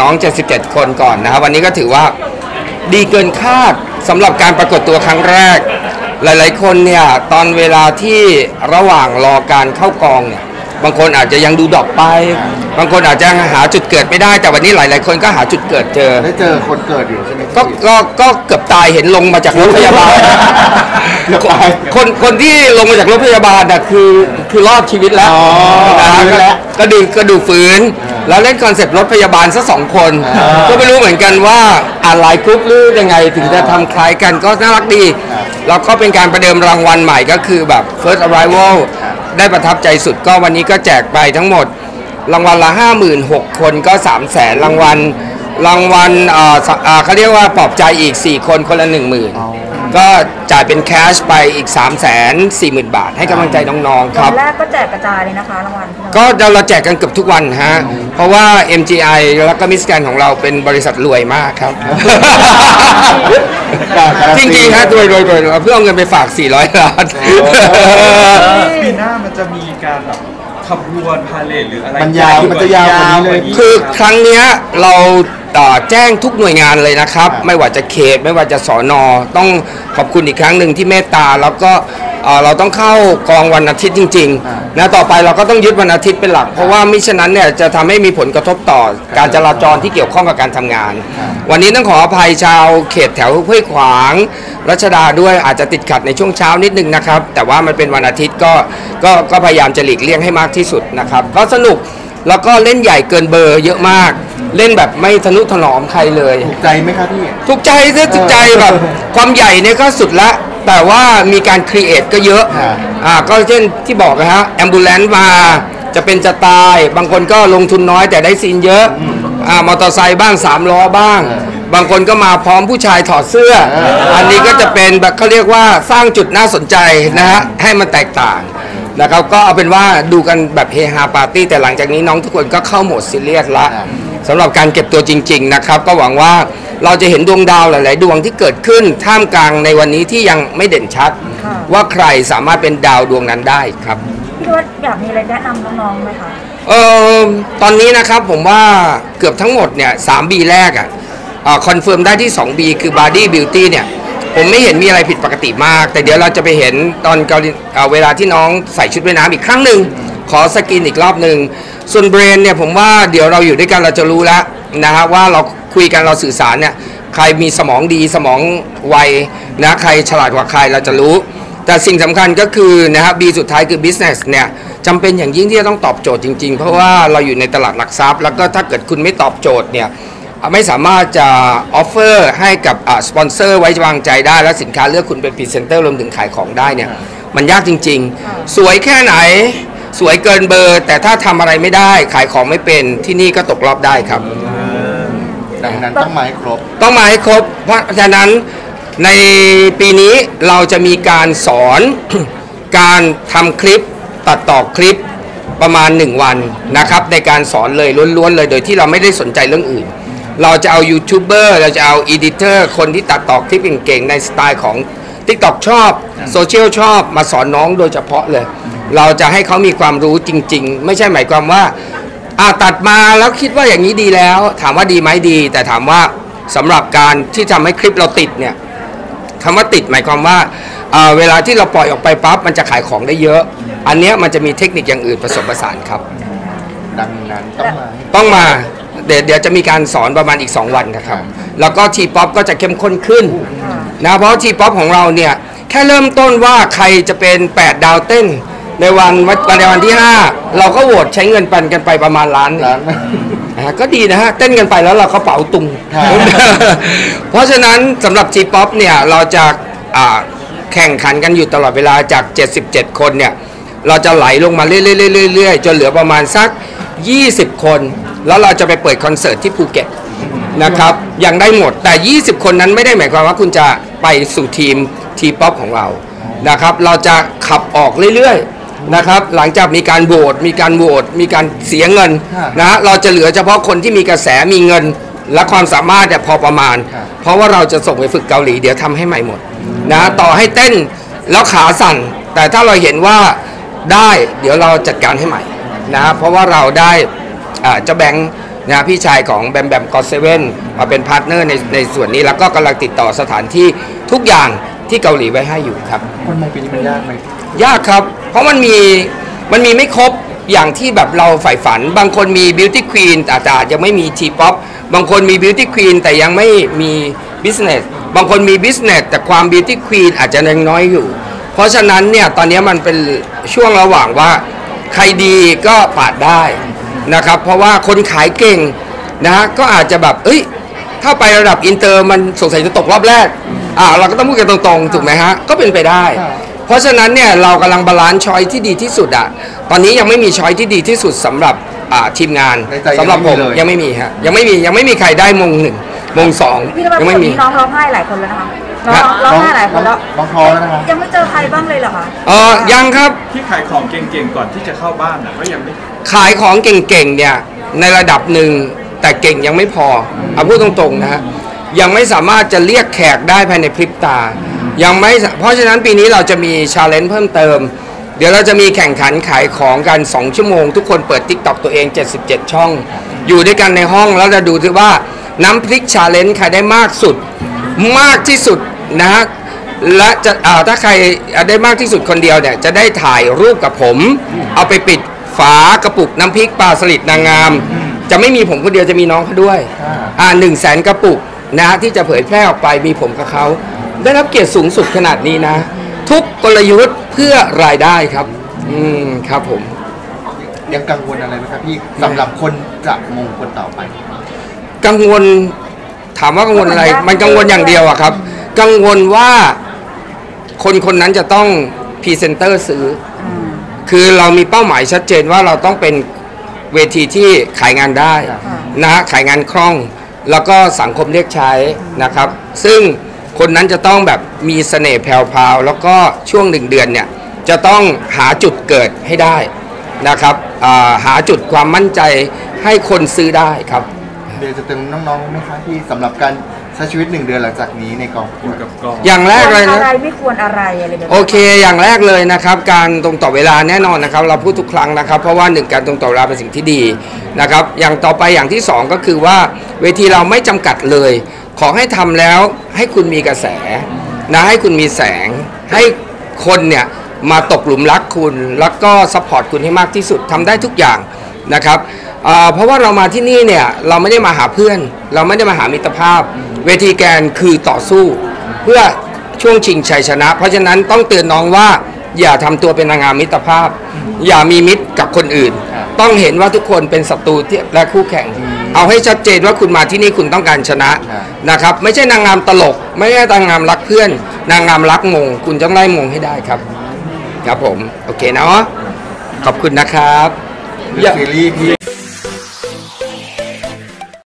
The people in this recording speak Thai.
น้อง 77 คนก่อนนะครับ วันนี้ก็ถือว่าดีเกินคาดสำหรับการปรากฏตัวครั้งแรก หลายๆ คนเนี่ยตอนเวลาที่ระหว่างรอการเข้ากองเนี่ยบางคนอาจจะยังดูดอกไป บางคนอาจจะหาจุดเกิดไม่ได้ แต่วันนี้หลาย ๆ คนก็หาจุดเกิดเจอ ได้เจอคนเกิดอยู่ใช่ไหมก็ก็ก็เกือบตายเห็นลงมาจากรถพยาบาล เกือบตาย คนคนที่ลงมาจากรถพยาบาลน่ะคือคือรอดชีวิตแล้วอ๋อนะฟื้นแล้ว ก็ดูก็ดูฟื้น แล้วเล่นคอนเซปต์รถพยาบาลซะสองคนอ่าก็ไม่รู้เหมือนกันว่าอะไรกรุ๊ปหรือยังไงถึงจะทำคล้ายกันก็น่ารักดี แล้วก็เป็นการประเดิมรางวัลใหม่ก็คือแบบ first arrival ได้ประทับใจสุดก็วันนี้ก็แจกไปทั้งหมด รางวัลละ 56 คนก็ 3 0 0แสนรางวัลรางวัลเอ่อสเอ่อเขาเรียกว่าปลอบใจอีก 4 คนคนละ 10,000 ก็จ่ายเป็นแคชไปอีก 3 4 0 0 0 0 บาท ให้กำลังใจน้องๆควัรับนแรกก็แจกกระจายเลยนะคะรางวัลที่เราก็เราเราแจกกันเกือบทุกวันฮะ เพราะว่า MGI แล้วก็มิสแกนของเราเป็นบริษัทรวยมากครับ จริงๆฮะรวยรวยรวยเราเพื่อเอาเงินไปฝาก 400 ล้าน ปีหน้ามันจะมีการแบบ ขบวนพาเลทหรืออะไรมันยาวมันจะยาวกว่านี้เลย คือครั้งเนี้ยเราเอ่อแจ้งทุกหน่วยงานเลยนะครับครับไม่ว่าจะเขตไม่ว่าจะสอนอต้องขอบคุณอีกครั้งหนึ่งที่เมตตาแล้วก็ เอ่อเราต้องเข้ากองวันอาทิตย์จริงๆนะต่อไปเราก็ต้องยึดวันอาทิตย์เป็นหลัก เพราะว่ามิฉะนั้นเนี่ยจะทำให้มีผลกระทบต่อการจราจรที่เกี่ยวข้องกับการทำงาน วันนี้ต้องขออภัยชาวเขตแถวห้วยขวางรัชดาด้วยอาจจะติดขัดในช่วงเช้านิดนึงนะครับ แต่ว่ามันเป็นวันอาทิตย์ก็ก็ก็พยายามจะหลีกเลี่ยงให้มากที่สุดนะครับก็สนุกแล้วก็เล่นใหญ่เกินเบอร์เยอะมาก เล่นแบบไม่ทะนุถนอมใครเลย ถูกใจไหมครับพี่ ถูกใจซะถูกใจแบบ ความใหญ่เนี่ยก็สุดละ แต่ว่ามีการ create ก็เยอะอ่า อ่าก็เช่นที่บอกนะฮะ ambulance มาจะเป็นจะตาย บางคนก็ลงทุนน้อยแต่ได้ scene เยอะอ่ามอเตอร์ไซค์บ้างสามล้อบ้าง บางคนก็มาพร้อมผู้ชายถอดเสื้อ อันนี้ก็จะเป็นแบบเขาเรียกว่าสร้างจุดน่าสนใจนะฮะให้มันแตกต่างนะครับก็เอาเป็นว่าดูกันแบบเฮฮาปาร์ตี้แต่หลังจากนี้น้องทุกคนก็เข้าโหมดซีเรียสละ สำหรับการเก็บตัวจริง ๆ นะครับ ก็หวังว่าเราจะเห็นดวงดาวหลาย ๆ ดวงที่เกิดขึ้นท่ามกลางในวันนี้ที่ยังไม่เด่นชัด ว่าใครสามารถเป็นดาวดวงนั้นได้ครับพี่ทวดอยากมีอะไรแนะนำน้องๆไหมคะเออตอนนี้นะครับผมว่าเกือบทั้งหมดเนี่ยสาม B แรกอะ confirm ได้ที่ 2B คือ Body Beauty เนี่ยผมไม่เห็นมีอะไรผิดปกติมาก แต่เดี๋ยวเราจะไปเห็นตอนกรณีเอ่อเวลาที่น้องใส่ชุดว่ายน้ำอีกครั้งหนึ่ง ขอ skin อีกรอบหนึ่งส่วน brain เนี่ยผมว่าเดี๋ยวเราอยู่ด้วยกันเราจะรู้แล้วนะฮะว่าเราคุยกันเราสื่อสารเนี่ยใครมีสมองดีสมองไวนะใครฉลาดกว่าใครเราจะรู้ แต่สิ่งสำคัญก็คือนะครับ B สุดท้ายคือ business เนี่ยจำเป็นอย่างยิ่งที่จะต้องตอบโจทย์จริง ๆ เพราะว่าเราอยู่ในตลาดหลักทรัพย์ แล้วก็ถ้าเกิดคุณไม่ตอบโจทย์เนี่ยไม่สามารถจะ offer ให้กับสปอนเซอร์ไว้วางใจได้ และสินค้าเลือกคุณเป็นพรีเซนเตอร์รวมถึงขายของได้เนี่ยมันยากจริง ๆ สวยแค่ไหน สวยเกินเบอร์ แต่ถ้าทำอะไรไม่ได้ขายของไม่เป็นที่นี่ก็ตกรอบได้ครับ ดังนั้นต้องมาให้ครบ ต้องมาให้ครบ เพราะฉะนั้นในปีนี้เราจะมีการสอน การทำคลิปตัดต่อคลิปประมาณ 1 วันนะครับ ในการสอนเลยล้วนๆเลยโดยที่เราไม่ได้สนใจเรื่องอื่น เราจะเอายูทูบเบอร์เราจะเอา editor คนที่ตัดต่อคลิปเก่งๆในสไตล์ของ TikTok ชอบโซเชียลชอบมาสอนน้องโดยเฉพาะเลย เราจะให้เขามีความรู้จริง ๆ ไม่ใช่หมายความว่าอ่าตัดมาแล้วคิดว่าอย่างนี้ดีแล้ว ถามว่าดีไหมดี แต่ถามว่าสำหรับการที่ทำให้คลิปเราติดเนี่ยคำว่าติดหมายความว่าเอ่อเวลาที่เราปล่อยออกไปปั๊บมันจะขายของได้เยอะ อันเนี้ยมันจะมีเทคนิคอย่างอื่นผสมผสานครับ ดังนั้นต้องมาให้ต้องมาเดี๋ยวเดี๋ยวจะมีการสอนประมาณอีก 2 วันนะครับ แล้วก็ทีป๊อปก็จะเข้มข้นขึ้นนะเพราะทีป๊อปของเราเนี่ยแค่เริ่มต้นว่าใครจะเป็น 8 ดาวเต้น ในวันวันในวันที่ 5 เราก็โหวตใช้เงินปันกันไปประมาณล้านหนึ่ง ร้านอ่าก็ดีนะฮะ เต้นกันไปแล้วเราก็เป๋าตุง ครับ เพราะฉะนั้นสำหรับ G-POP เนี่ย เราจะอ่าแข่งขันกันอยู่ตลอดเวลาจาก 77 คนเนี่ย เราจะไหลลงมาเรื่อยๆๆๆๆจนเหลือประมาณสัก 20 คน แล้วเราจะไปเปิดคอนเสิร์ตที่ภูเก็ตนะครับยังได้หมดแต่ 20 คนนั้นไม่ได้หมายความว่าคุณจะไปสู่ทีม T-POP ของเรานะครับ เราจะขับออกเรื่อยๆ นะครับ หลังจากมีการโหวตมีการโหวตมีการเสียเงินครับนะฮะเราจะเหลือเฉพาะคนที่มีกระแสมีเงิน และความสามารถเนี่ยพอประมาณครับเพราะว่าเราจะส่งไปฝึกเกาหลีเดี๋ยวทำให้ใหม่หมดนะต่อให้เต้นแล้วขาสั่น แต่ถ้าเราเห็นว่าได้เดี๋ยวเราจัดการให้ใหม่นะเพราะว่าเราได้อ่าเจ้าแบงค์นะพี่ชายของแบมแบม GOT7 มาเป็น partner ในในส่วนนี้แล้วก็กำลังติดต่อสถานที่ทุกอย่างที่เกาหลีไว้ให้อยู่ครับคนมองปีนี้มันยากไหม ยากครับ เพราะมันมีมันมีไม่ครบอย่างที่แบบเราใฝ่ฝัน บางคนมี beauty queen แต่อาจจะไม่มี T-Pop บางคนมี beauty queen แต่ยังไม่มีbusiness บางคนมี business แต่ความ beauty queen อาจจะยังน้อยอยู่ เพราะฉะนั้นเนี่ยตอนนี้มันเป็นช่วงระหว่างว่าใครดีก็ปาดได้นะครับ เพราะว่าคนขายเก่งนะฮะก็อาจจะแบบเอ้ยถ้าไประดับอินเตอร์มันสงสัยจะตกรอบแรกอ่าเราก็ต้องพูดกันตรงๆ ถูกไหมฮะ ก็เป็นไปได้ เพราะฉะนั้นเนี่ยเรากำลัง balance choice ที่ดีที่สุดอะตอนนี้ยังไม่มี choice ที่ดีที่สุดสำหรับอ่าทีมงานในใจสำหรับผมเลยยังไม่มีฮะยังไม่มียังไม่มีใครได้มงหนึ่งมงสองพี่นวัดยังคไม่นมีนี้น้องร้องไห้หลายคนแล้วนะคะน้องฮะร้องไห้หลายคนแล้วน้องท้อแล้วนะคะยังไม่เจอใครบ้างเลยเหรอคะเออยังครับที่ขายของเก่งๆก่อนที่จะเข้าบ้านน่ะก็ยังไม่ขายของเก่งๆเนี่ยในระดับหนึ่งแต่เก่งยังไม่พอเอาพูดตรงๆนะฮะยังไม่สามารถจะเรียกแขกได้ภายในพริบตา ยังไม่เพราะฉะนั้นปีนี้เราจะมีชาเลนจ์เพิ่มเติม เดี๋ยวเราจะมีแข่งขันขายของกัน 2 ชั่วโมง ทุกคนเปิด t ิ k t o k ตัวเอง 77 ช่อง อยู่ด้วยกันในห้องแล้วจะดูที่ว่าน้ำพริก challenge ใครได้มากสุด มากที่สุดนะฮะและจะอ่าถ้าใครได้มากที่สุดคนเดียวเนี่ยจะได้ถ่ายรูปกับผม เอาไปปิดฝากระปุกน้ำพริกปลาสลิดนางงาม จะไม่มีผมคนเดียวจะมีน้องเขาด้วย อ่าหนึ่งแสนกระปุกนะฮะที่จะเผยแพร่ออกไปมีผมกับเขา ได้รับเกียรติสูงสุดขนาดนี้นะ ทุกกลยุทธ์เพื่อรายได้ครับ อืมครับผม ยังกังวลอะไรไหมครับพี่สำหรับคนจะมงคนต่อไป กังวลถามว่ากังวลอะไร มันกังวลอย่างเดียวอะครับ กังวลว่าคนคนนั้นจะต้องพรีเซนเตอร์ซื้ออืมคือเรามีเป้าหมายชัดเจนว่าเราต้องเป็นเวทีที่ขายงานได้ครับนะฮะขายงานคล่อง แล้วก็สังคมเรียกใช้นะครับ ซึ่ง คนนั้นจะต้องแบบมีเสน่ห์แผ่วๆแล้วก็ช่วงหนึ่งเดือนเนี่ยจะต้องหาจุดเกิดให้ได้นะครับอ่าหาจุดความมั่นใจให้คนซื้อได้ครับเดี๋ยวจะเติมน้องๆไหมคะที่สำหรับการใช้ชีวิตหนึ่งเดือนหลังจากนี้ในกองประกอวยู่ดกับกองอย่างแรกเลยควรนะอะไรไม่ควรอะไรอะไรแบบนี้โอเคอย่างแรกเลยนะครับ การตรงต่อเวลาแน่นอนนะครับ เราพูดทุกครั้งนะครับ เพราะว่าหนึ่งการตรงต่อเวลาเป็นสิ่งที่ดีนะครับ อย่างต่อไปอย่างที่สองก็คือว่าเวทีเราไม่จำกัดเลยข อให้ทำแล้วให้คุณมีกระแสนะให้คุณมีแสง ให้คนเนี่ยมาตกหลุมรักคุณ แล้วก็ support คุณให้มากที่สุดทำได้ทุกอย่างนะครับเพราะว่าเรามาที่นี่เนี่ยเราไม่ได้มาหาเพื่อน เราไม่ได้มาหามิตรภาพ เวทีแกรนด์คือต่อสู้ เพื่อช่วงชิงชัยชนะ เพราะฉะนั้นต้องเตือนน้องว่าอย่าทำตัวเป็นนางงามมิตรภาพ อย่ามีมิตรกับคนอื่น ต้องเห็นว่าทุกคนเป็นศัตรูและคู่แข่ง เอาให้ชัดเจนว่าคุณมาที่นี่คุณต้องการชนะนะครับ ไม่ใช่นางงามตลก ไม่ใช่นางงามรักเพื่อน นางงามรักมง คุณต้องได้มงให้ได้ครับ ครับผม โอเคเนาะขอบคุณนะครับซีรีส์พี่